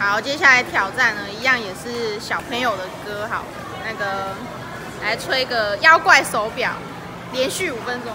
好，接下来挑战呢，一样也是小朋友的歌，好，那个来吹个妖怪手表，连续五分钟。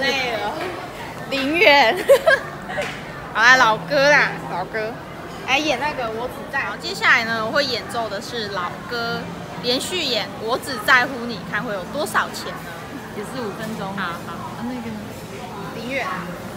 累了，林远，好啦，老歌啦，老歌，来演那个《我只在》。好，接下来呢，我会演奏的是老歌，连续演《我只在乎你》，看会有多少钱呢？也是五分钟。好好，啊，那个呢？林远。分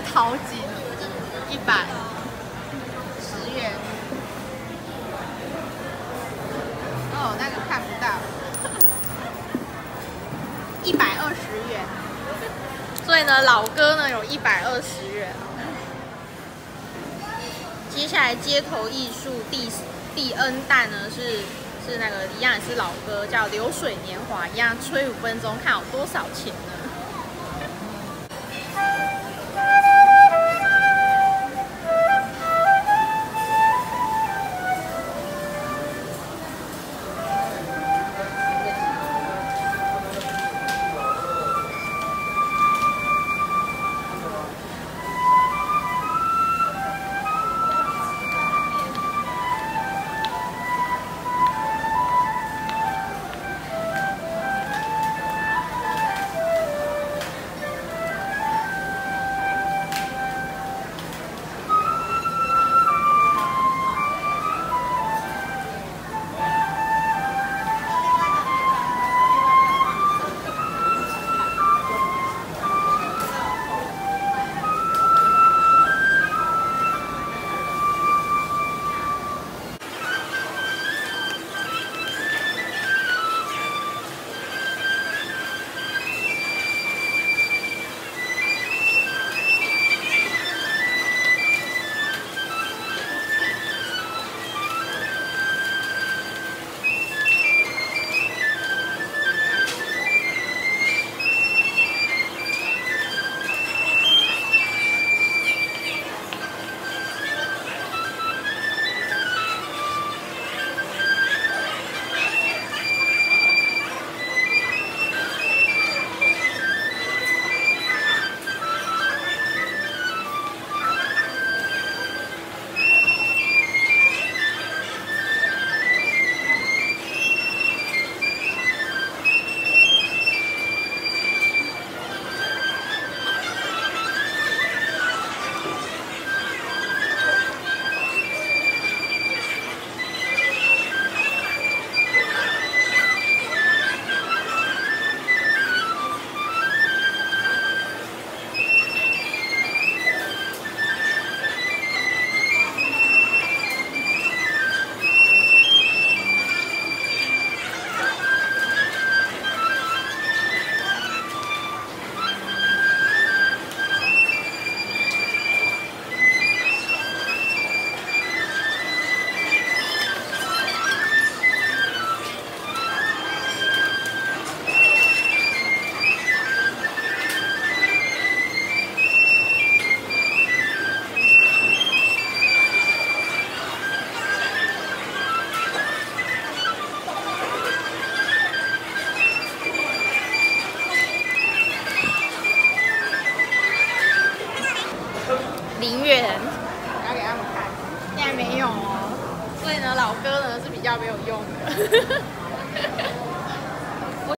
好像在掏金。一百。十元。哦，那个看不到。一百二十元。所以呢，老哥呢有一百二十元。接下来街头艺术第第 N 弹呢是是那个一样也是老歌，叫流水年华，一样吹五分钟，看有多少钱呢？